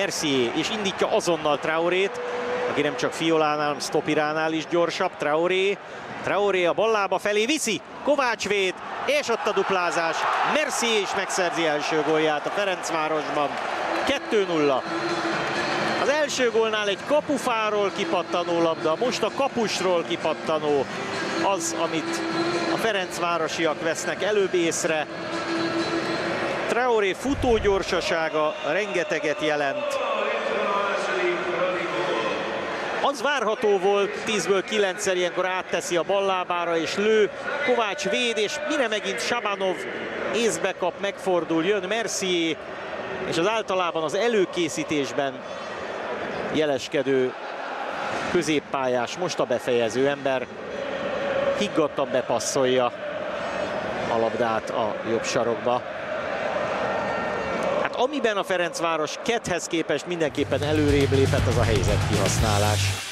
Mercier, és indítja azonnal Traorét, aki nem csak Fiolánál, hanem Stopiránál is gyorsabb. Traoré, Traoré a ballába felé viszi, Kovács véd, és ott a duplázás. Mercier is megszerzi első gólját a Ferencvárosban. 2-0. Az első gólnál egy kapufáról kipattanó labda, most a kapusról kipattanó az, amit a Ferencvárosiak vesznek előbb észre. Traoré futógyorsasága rengeteget jelent. Az várható volt, 10-ből 9-szer ilyenkor átteszi a ballábára és lő. Kovács véd, és mire megint Sabanov észbe kap, megfordul, jön Mercier, és az általában az előkészítésben jeleskedő középpályás, most a befejező ember higgadtan bepasszolja a labdát a jobb sarokba. Amiben a Ferencváros ketthez képest mindenképpen előrébb lépett, az a helyzet kihasználás.